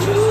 Two.